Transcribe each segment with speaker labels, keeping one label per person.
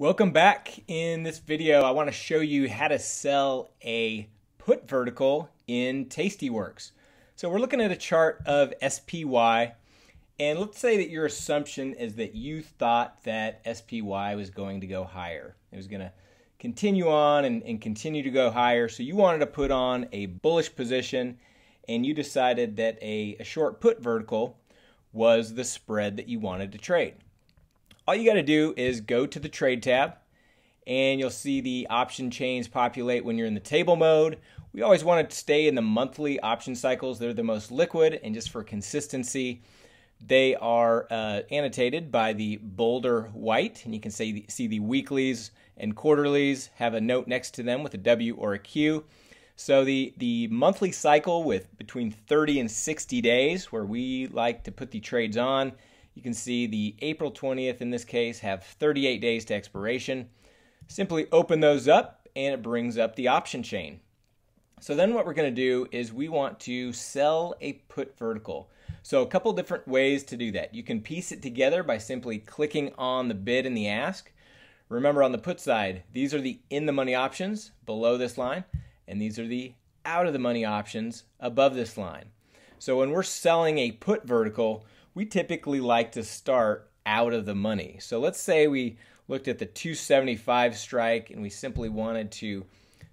Speaker 1: Welcome back. In this video, I want to show you how to sell a put vertical in Tastyworks. So we're looking at a chart of SPY, and let's say that your assumption is that you thought that SPY was going to go higher. It was going to continue on and, and continue to go higher. So you wanted to put on a bullish position, and you decided that a, a short put vertical was the spread that you wanted to trade. All you got to do is go to the trade tab and you'll see the option chains populate when you're in the table mode. We always want to stay in the monthly option cycles. They're the most liquid and just for consistency, they are uh, annotated by the bolder white and you can see the, see the weeklies and quarterlies have a note next to them with a W or a Q. So the, the monthly cycle with between 30 and 60 days where we like to put the trades on you can see the April 20th in this case have 38 days to expiration. Simply open those up and it brings up the option chain. So then what we're going to do is we want to sell a put vertical. So a couple different ways to do that. You can piece it together by simply clicking on the bid and the ask. Remember on the put side, these are the in the money options below this line, and these are the out of the money options above this line. So when we're selling a put vertical, we typically like to start out of the money. So let's say we looked at the 275 strike and we simply wanted to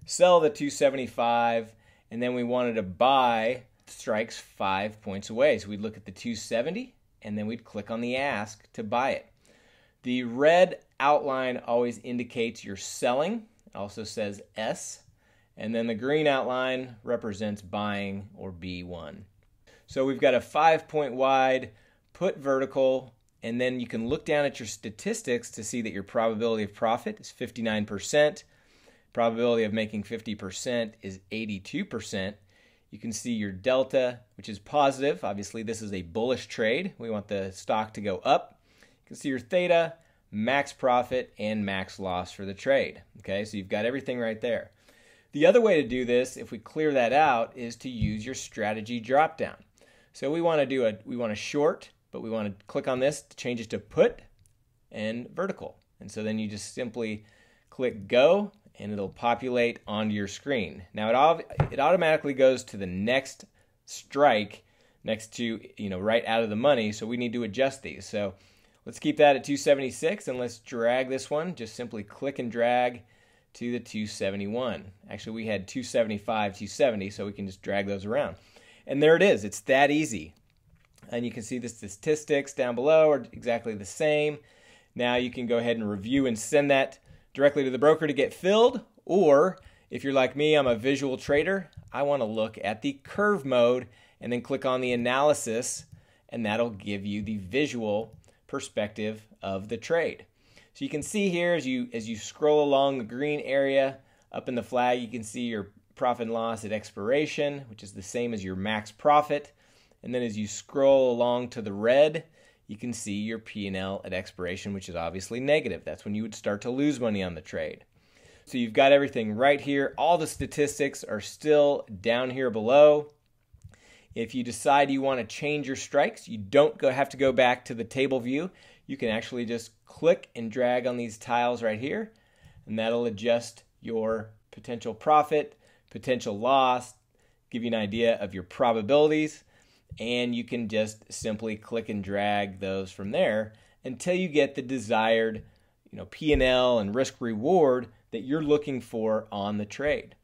Speaker 1: sell the 275 and then we wanted to buy strikes five points away. So we'd look at the 270 and then we'd click on the ask to buy it. The red outline always indicates you're selling, it also says S, and then the green outline represents buying or B1. So we've got a five point wide put vertical, and then you can look down at your statistics to see that your probability of profit is 59%. Probability of making 50% is 82%. You can see your delta, which is positive. Obviously, this is a bullish trade. We want the stock to go up. You can see your theta, max profit, and max loss for the trade. Okay, so you've got everything right there. The other way to do this, if we clear that out, is to use your strategy dropdown. So we want to do a we want to short but we want to click on this to change it to put and vertical. And so then you just simply click go and it'll populate onto your screen. Now it, it automatically goes to the next strike next to, you know, right out of the money. So we need to adjust these. So let's keep that at 276 and let's drag this one. Just simply click and drag to the 271. Actually, we had 275, 270, so we can just drag those around. And there it is. It's that easy and you can see the statistics down below are exactly the same. Now you can go ahead and review and send that directly to the broker to get filled, or if you're like me, I'm a visual trader, I want to look at the curve mode and then click on the analysis, and that'll give you the visual perspective of the trade. So you can see here as you as you scroll along the green area up in the flag, you can see your profit and loss at expiration, which is the same as your max profit. And then as you scroll along to the red, you can see your P&L at expiration, which is obviously negative. That's when you would start to lose money on the trade. So you've got everything right here. All the statistics are still down here below. If you decide you want to change your strikes, you don't go, have to go back to the table view. You can actually just click and drag on these tiles right here, and that'll adjust your potential profit, potential loss, give you an idea of your probabilities and you can just simply click and drag those from there until you get the desired you know P&L and risk reward that you're looking for on the trade.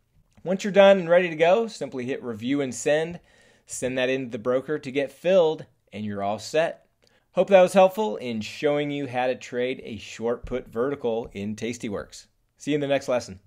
Speaker 1: Once you're done and ready to go, simply hit review and send. Send that into the broker to get filled and you're all set. Hope that was helpful in showing you how to trade a short put vertical in Tastyworks. See you in the next lesson.